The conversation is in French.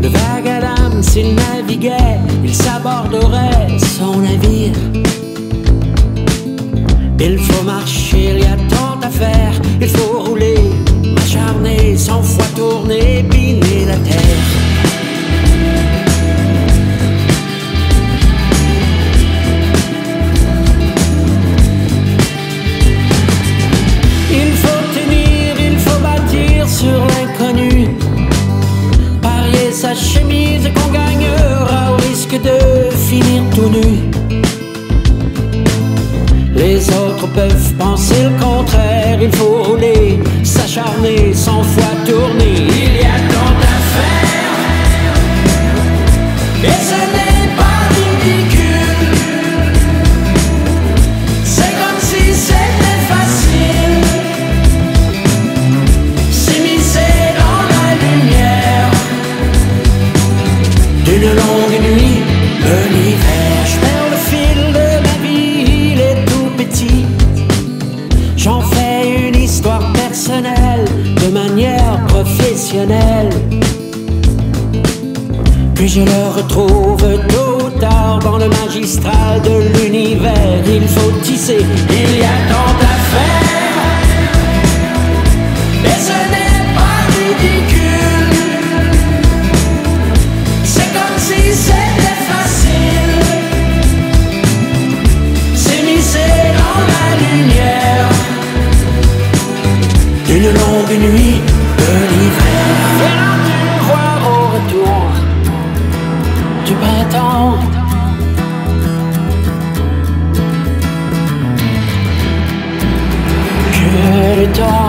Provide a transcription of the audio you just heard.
Le vague à s'il naviguait, il s'aborderait son navire. Il faut marcher, il y a tant à faire, il faut Les autres peuvent penser le contraire, il faut rouler, s'acharner, cent fois tourner. Il y a tant à faire, et ce n'est pas ridicule. C'est comme si c'était facile. S'immiscer dans la lumière d'une longue Puis je le retrouve tôt tard dans le magistral de l'univers. Il faut tisser, il y a tant à faire. Mais ce n'est pas ridicule. C'est comme si c'était facile. S'émisser dans la lumière. Une longue nuit. 먼저